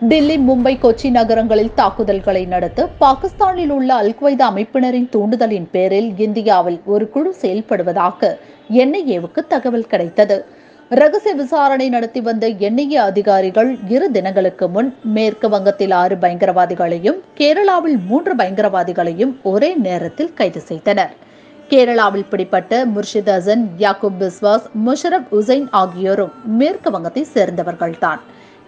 டில்லி மும்பை கொச்சி நகரங்களில் தாக்குதல்களை நடத்த பாகிஸ்தானில் உள்ள அல்கொய்தா அமைப்பினரின் தூண்டுதலின் பேரில் இந்தியாவில் ஒரு குழு செயல்படுவதாக என்ஐஏவுக்கு தகவல் கிடைத்தது. ரகசிய விசாரணை நடத்தி வந்த என்ஐஏ அதிகாரிகள் இரு தினங்களுக்கு முன் மேற்கு வங்கத்தில் ஆறு பயங்கரவாதிகளையும் கேரளாவில் மூன்று பயங்கரவாதிகளையும் ஒரே நேரத்தில் கைது செய்தனர். கேரளாவில் பிடிப்பட்ட முர்ஷித் ஹசன் யாக்கூப் பிஸ்வாஸ் முஷரப் உசைன் ஆகியோரும் மேற்கு வங்கத்தை சேர்ந்தவர்கள்தான்.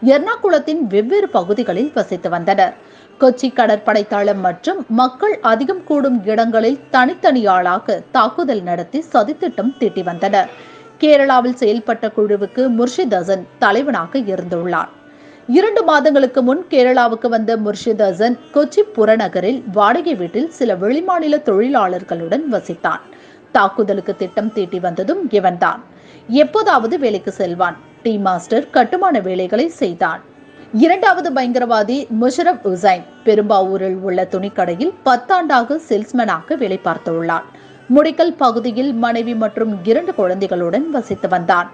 எர்ணாகுளத்தின் வெவ்வேறு பகுதிகளில் வசித்து வந்தனர். கொச்சி கடற்படை தளம் மற்றும் மக்கள் அதிகம் கூடும் இடங்களில் தனித்தனியாளாக தாக்குதல் நடத்தி சதித்திட்டம் தீட்டி வந்தனர். கேரளாவில் செயல்பட்ட குழுவுக்கு முர்ஷித் ஹசன் தலைவனாக இருந்துள்ளார். இரண்டு மாதங்களுக்கு முன் கேரளாவுக்கு வந்த முர்ஷித் ஹசன் கொச்சி புறநகரில் வாடகை வீட்டில் சில வெளிமாநில தொழிலாளர்களுடன் வசித்தான். தாக்குதலுக்கு திட்டம் தீட்டி வந்ததும் இவன்தான். எப்போதாவது வேலைக்கு செல்வான். டி மாஸ்டர் கட்டுமான வேலைகளை செய்தான். இரண்டாவது பயங்கரவாதி முஷரப் உசைன் பெரும்பாவூரில் உள்ள துணிக்கடையில் பத்தாண்டாக சேல்ஸ்மேனாக வேலை பார்த்துள்ளான் முடிக்கல் பகுதியில் மனைவி மற்றும் இரண்டு குழந்தைகளுடன் வசித்து வந்தான்.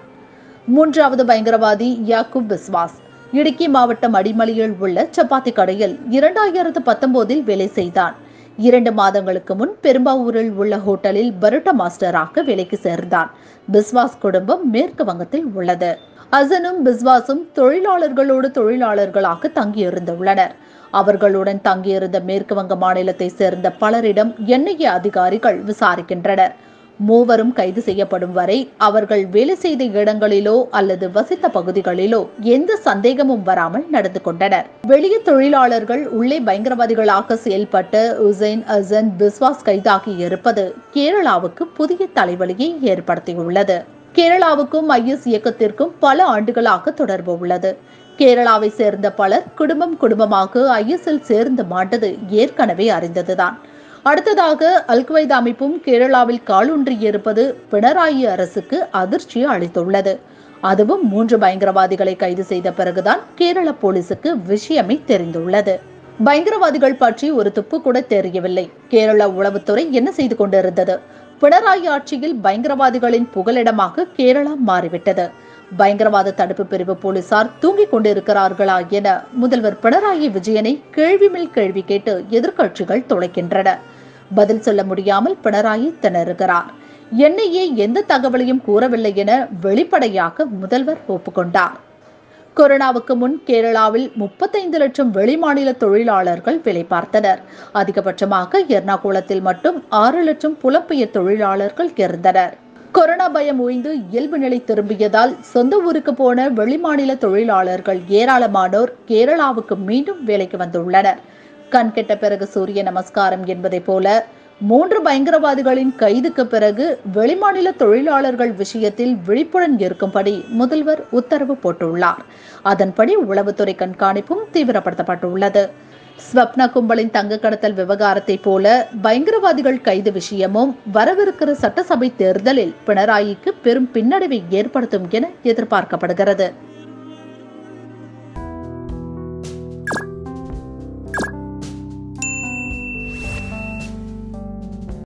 மூன்றாவது பயங்கரவாதி யாக்கூப் பிஸ்வாஸ் இடுக்கி மாவட்டம் அடிமலையில் உள்ள சப்பாத்தி கடையில் இரண்டாயிரத்து பத்தொன்பதில் வேலை செய்தான். இரண்டு மாதங்களுக்கு முன் பெரும்பாவூரில் உள்ள ஹோட்டலில் பரோட்டா மாஸ்டராக வேலைக்கு சேர்ந்தான். பிஸ்வாஸ் குடும்பம் மேற்கு வங்கத்தில் உள்ளது. அசனும் பிஸ்வாஸும் தொழிலாளர்களோடு தொழிலாளர்களாக தங்கியிருந்துள்ளனர். அவர்களுடன் தங்கியிருந்த மேற்கு வங்க மாநிலத்தை சேர்ந்த பலரிடம் என்ஐஏ அதிகாரிகள் விசாரிக்கின்றனர். மூவரும் கைது செய்யப்படும் வரை அவர்கள் வேலை செய்த இடங்களிலோ அல்லது வசித்த பகுதிகளிலோ எந்த சந்தேகமும் வராமல் நடந்து கொண்டனர். வெளிய தொழிலாளர்கள் உள்ளே பயங்கரவாதிகளாக செயல்பட்டு உசைன் அசன் பிஸ்வாஸ் கைதாகி இருப்பது கேரளாவுக்கு புதிய தலைவலியை ஏற்படுத்தியுள்ளது. கேரளாவுக்கும் ஐஎஸ் இயக்கத்திற்கும் பல ஆண்டுகளாக தொடர்பு உள்ளது. கேரளாவை சேர்ந்த பலர் குடும்பம் குடும்பமாக ஐஎஸ்எல் சேர்ந்து மாட்டது ஏற்கனவே அறிந்ததுதான். அடுத்ததாக அல்குவைதா அமைப்பும் கேரளாவில் காலூன்றி இருப்பது பினராயி அரசுக்கு அதிர்ச்சி அளித்துள்ளது. அதுவும் மூன்று பயங்கரவாதிகளை கைது செய்த பிறகுதான் கேரள போலீசுக்கு விஷயமே தெரிந்துள்ளது. பயங்கரவாதிகள் பற்றி ஒரு துப்பு கூட தெரியவில்லை. கேரள உளவுத்துறை என்ன செய்து கொண்டிருந்தது? பினராயி ஆட்சியில் பயங்கரவாதிகளின் புகலிடமாக கேரளா மாறிவிட்டது. பயங்கரவாத தடுப்பு பிரிவு போலீசார் தூங்கிக் கொண்டிருக்கிறார்களா என முதல்வர் பினராயி விஜயனை கேள்வி மேல் கேள்வி கேட்டு எதிர்க்கட்சிகள் துளைக்கின்றன. பதில் சொல்ல முடியாமல் பினராயி திணறுகிறார். என்ஐஏ எந்த தகவலையும் கூறவில்லை என வெளிப்படையாக முதல்வர் ஒப்புக்கொண்டார். கொரோனாவுக்கு முன் கேரளாவில் முப்பத்தைந்து லட்சம் வெளிமாநில தொழிலாளர்கள் வேலை பார்த்தனர். அதிகபட்சமாக எர்ணாகுளத்தில் மட்டும் ஆறு லட்சம் புலம்பெயர் தொழிலாளர்கள் இருந்தனர் கொரோனா பயம் ஓய்ந்து இயல்பு நிலை திரும்பியதால் சொந்த ஊருக்கு போன வெளிமாநில தொழிலாளர்கள் ஏராளமானோர் கேரளாவுக்கு மீண்டும் வேலைக்கு வந்துள்ளனர். கண் கெட்ட பிறகு சூரிய நமஸ்காரம் என்பதைப் போல மூன்று பயங்கரவாதிகளின் கைதுக்கு பிறகு வெளிமாநில தொழிலாளர்கள் விஷயத்தில் விழிப்புடன் இருக்கும்படி முதல்வர் உத்தரவு போட்டுள்ளார். அதன்படி உளவுத்துறை கண்காணிப்பும் தீவிரப்படுத்தப்பட்டுள்ளது. ஸ்வப்னா கும்பலின் தங்க கடத்தல் விவகாரத்தை போல பயங்கரவாதிகள் கைது விஷயமும் வரவிருக்கிற சட்டசபை தேர்தலில் பினராயிக்கு பெரும் பின்னடைவை ஏற்படுத்தும் என எதிர்பார்க்கப்படுகிறது.